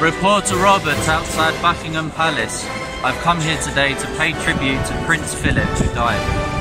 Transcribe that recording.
Reporter Roberts outside Buckingham Palace. I've come here today to pay tribute to Prince Philip who died.